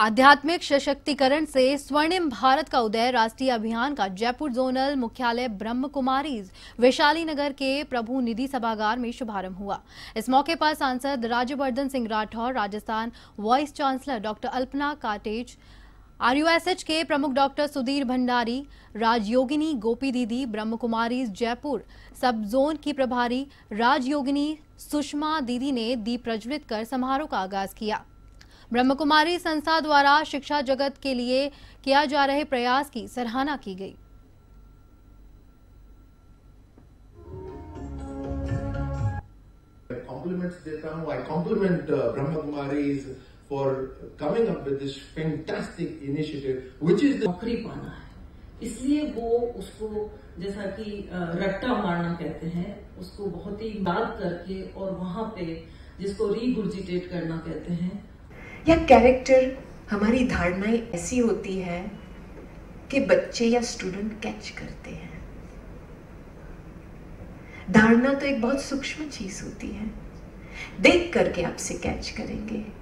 आध्यात्मिक सशक्तिकरण से स्वर्णिम भारत का उदय, राष्ट्रीय अभियान का जयपुर जोनल मुख्यालय ब्रह्म कुमारी वैशाली नगर के प्रभु निधि सभागार में शुभारंभ हुआ। इस मौके पर सांसद Rajyavardhan Singh Rathore, Rajasthan vice chancellor doctor Alpana Katej, RUSH के प्रमुख डॉक्टर सुधीर भंडारी, राजयोगिनी गोपी दीदी ब्रह्म कुमारी जयपुर सब जोन की प्रभारी राजयोगिनी सुषमा दीदी ने दीप प्रज्वलित कर समारोह का आगाज़ किया। ब्रह्म कुमारी संस्था द्वारा शिक्षा जगत के लिए किया जा रहे प्रयास की सराहना की गई। Compliments देता हूँ। I compliment uh, Brahma Kumaris for coming up with this fantastic initiative which is the नौकरी पाना है। इसलिए वो उसको जैसा कि रट्टा मारना कहते हैं उसको बहुत ही याद करके और वहाँ पे जिसको रीगुर्जिटेट करना कहते हैं या कैरेक्टर हमारी धारणाएँ ऐसी होती है कि बच्चे या स्टूडेंट कैच करते हैं। धारणा तो एक बहुत सूक्ष्म चीज़ होती है। देख करके आपसे कैच करेंगे।